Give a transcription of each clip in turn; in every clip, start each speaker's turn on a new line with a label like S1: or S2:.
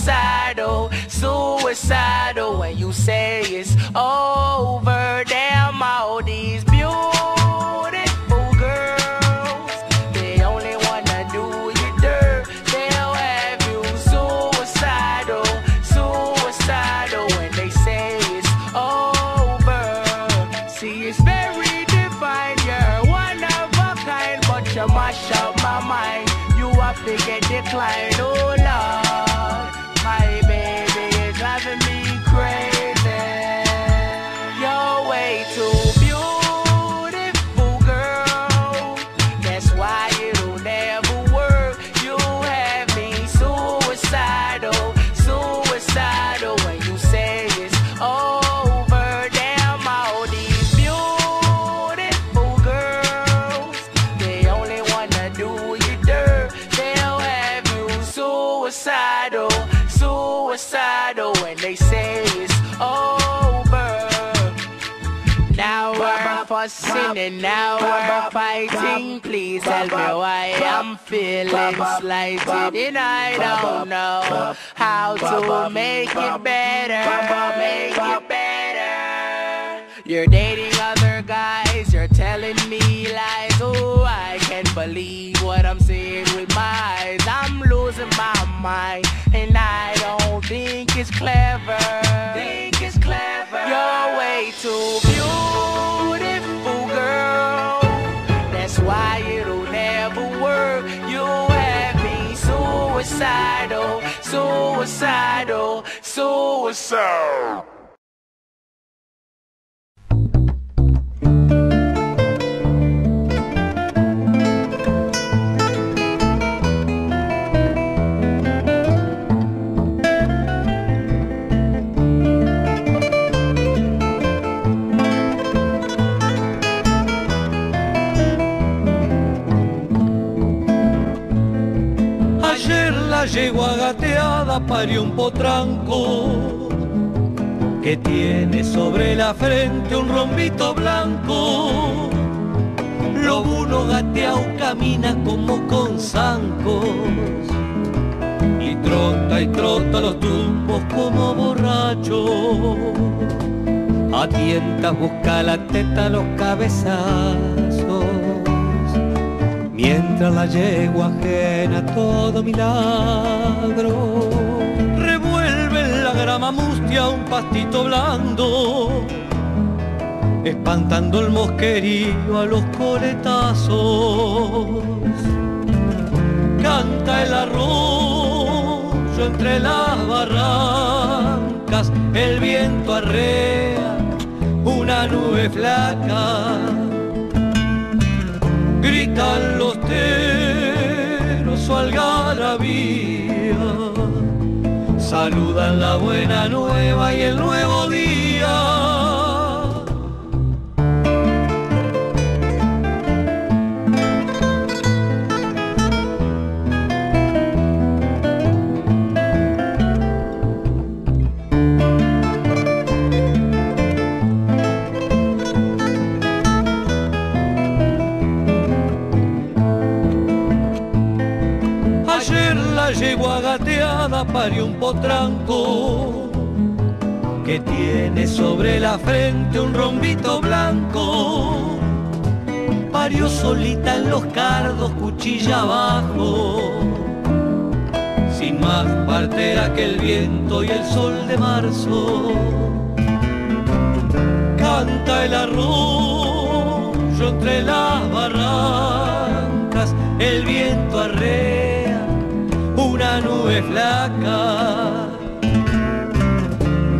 S1: suicidal, suicidal when you say it's over. Damn all these beautiful girls, they only wanna do you dirt. They'll have you suicidal, suicidal when they say it's over. See, it's very divine, you're one of a kind, but you mash up my mind. You have to get declined, oh fussing and now we're fighting. Please tell me why I'm feeling slighted and I don't know how to make it better. Make it better. You're dating other guys, you're telling me lies. Oh, I can't believe what I'm seeing with my eyes. I'm losing my mind, and I don't think it's clever. Think it's clever. You're way too beautiful, girl. That's why it'll never work. You have me suicidal, suicidal, suicidal.
S2: La yegua gateada parió un potranco que tiene sobre la frente un rombito blanco. Lobuno gateao camina como con zancos y trota y trota los tumbos como borracho. A tientas busca la teta los cabezazos mientras la yegua ajena todo milagro revuelve en la grama mustia un pastito blando espantando el mosquerío a los coletazos. Canta el arroyo entre las barrancas el viento arrea una nube flaca gritan los teros su algarabía, saludan la buena nueva y el nuevo día. Parió un potranco que tiene sobre la frente un rombito blanco. Parió solita en los cardos, cuchilla abajo, sin más partera que el viento y el sol de marzo. Canta el arroyo entre las barrancas, el viento arrea flaca.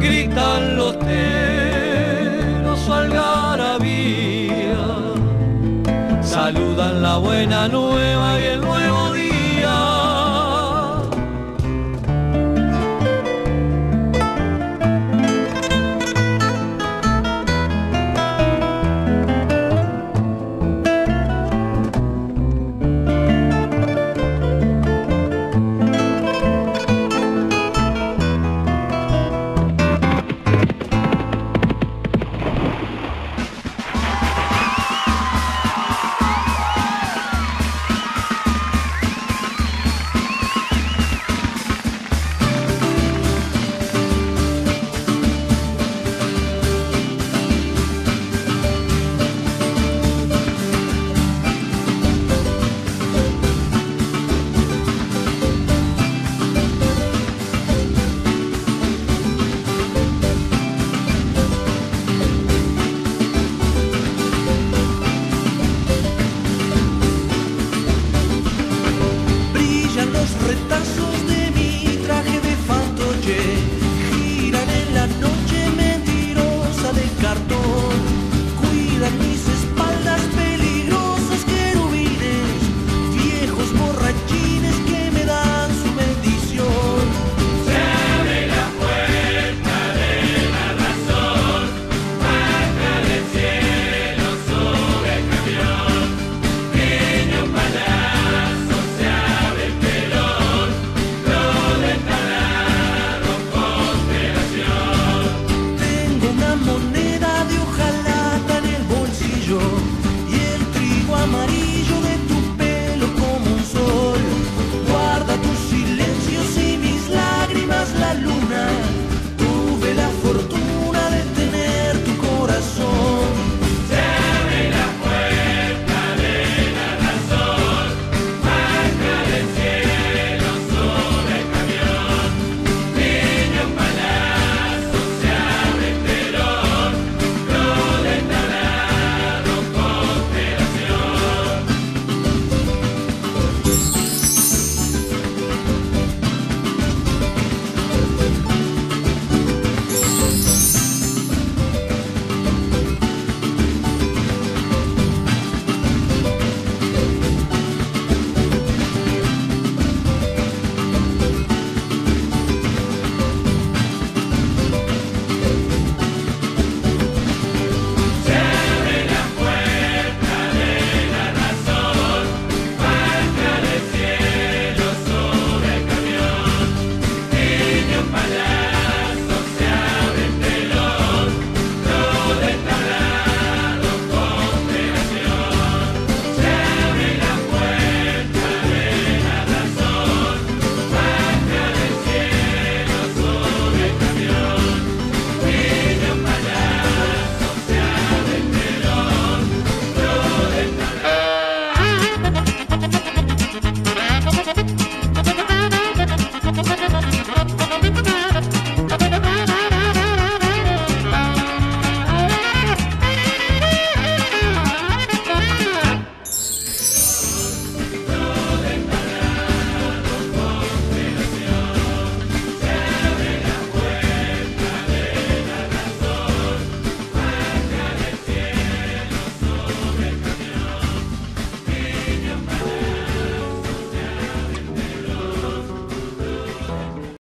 S2: Gritan los teros su algarabía, saludan la buena nueva y el nuevo